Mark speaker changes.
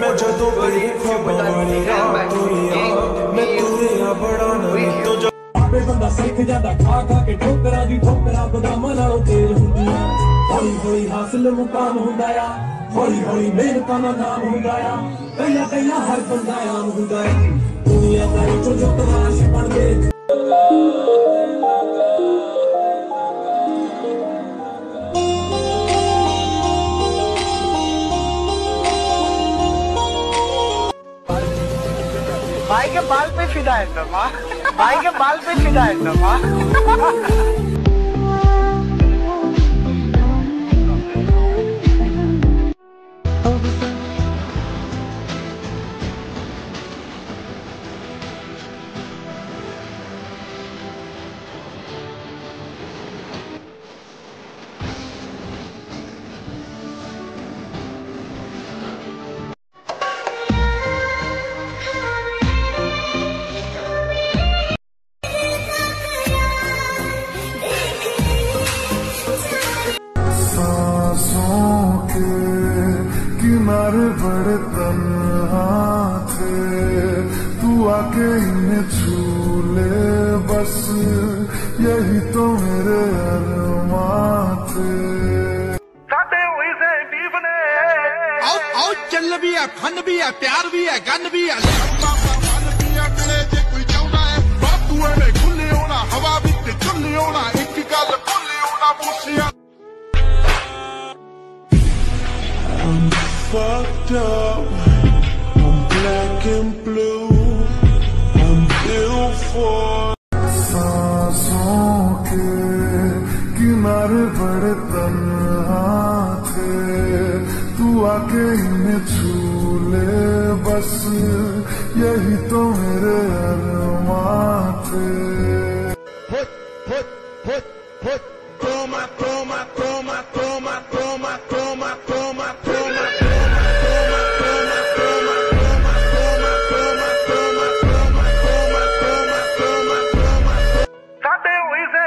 Speaker 1: ਮੈਂ ਜਦੋਂ ਬੜੀ ਖੋਬਾਂ ਵਾਲੀਆਂ ਤੋਰੀਆਂ ਮੈਂ ਤੁਰਿਆ ਬੜਾ ਨਾ ਤੋ
Speaker 2: ਆਪੇ ਬੰਦਾ ਸਿੱਖ ਜਾਂਦਾ ਖਾ ਖਾ ਕੇ ਠੋਕਰਾਂ ਦੀ ਠੋਕਰਾਂ ਬਦਾਮਾਂ ਨਾਲੋਂ ਤੇਜ਼ ਹੁੰਦੀਆਂ ਹੌਲੀ ਹੌਲੀ ਹਾਸਲ ਮੁਕਾਮ ਹੁੰਦਾ ਆ ਹੌਲੀ ਹੌਲੀ ਮਿਹਨਤਾਂ ਦਾ ਨਾਮ ਹੁੰਦਾ ਆ ਪਹਿਲਾਂ ਪਹਿਲਾਂ ਹਰ ਬੰਦਾ ਆਮ ਹੁੰਦਾ ਆ ਦੁਨੀਆ ਦਾ ਇੱਕੋ
Speaker 3: भाई के बाल पे फिदा है नमा भाई के बाल पे फिदा है
Speaker 4: किनार बड़े तन्हा थे तू आके इन्हें छू ले बस यही तो मेरे अरमा थे
Speaker 5: चल भी है फन भी है प्यार भी है गन भी है। हवा भी होना
Speaker 1: fucked up. I'm black and blue. I'm built for
Speaker 4: सांसों के किनारे बड़े तन्हा थे तू आके इन्हें छू ले बस। यही तो मेरे अरमा
Speaker 5: Put, put, put, put,